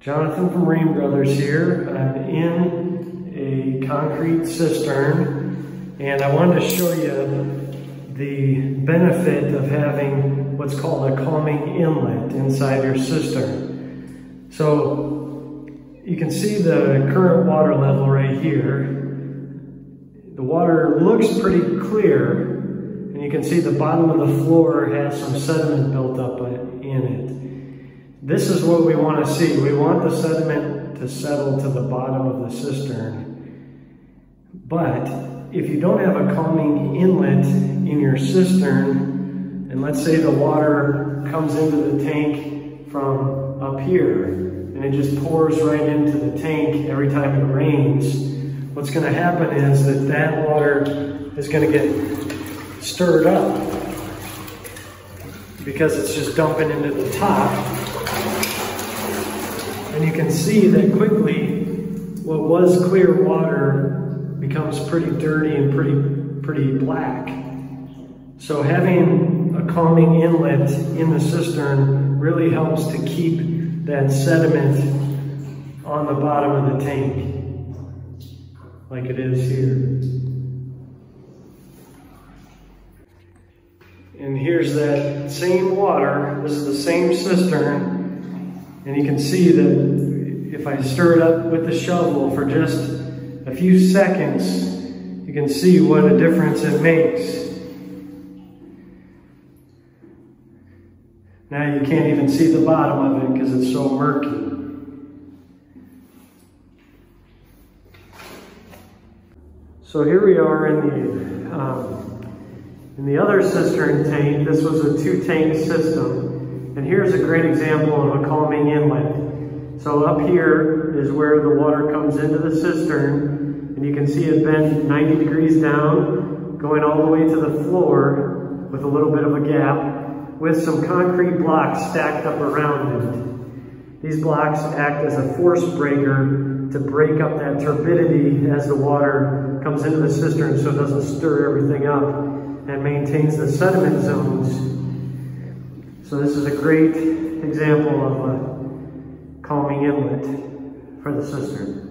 Jonathan from Rain Brothers here. I'm in a concrete cistern and I wanted to show you the benefit of having what's called a calming inlet inside your cistern. So you can see the current water level right here. The water looks pretty clear and you can see the bottom of the floor has some sediment built up in it. This is what we want to see. We want the sediment to settle to the bottom of the cistern. But if you don't have a calming inlet in your cistern, and let's say the water comes into the tank from up here, and it just pours right into the tank every time it rains, what's going to happen is that that water is going to get stirred up because it's just dumping into the top. And you can see that quickly what was clear water becomes pretty dirty and pretty, pretty black. So having a calming inlet in the cistern really helps to keep that sediment on the bottom of the tank, like it is here. And here's that same water. This is the same cistern. And you can see that if I stir it up with the shovel for just a few seconds, you can see what a difference it makes. Now you can't even see the bottom of it because it's so murky. So here we are in the um, in the other cistern tank, this was a two tank system. And here's a great example of a calming inlet. So up here is where the water comes into the cistern and you can see it bend 90 degrees down, going all the way to the floor with a little bit of a gap with some concrete blocks stacked up around it. These blocks act as a force breaker to break up that turbidity as the water comes into the cistern so it doesn't stir everything up and maintains the sediment zones. So this is a great example of a calming inlet for the cistern.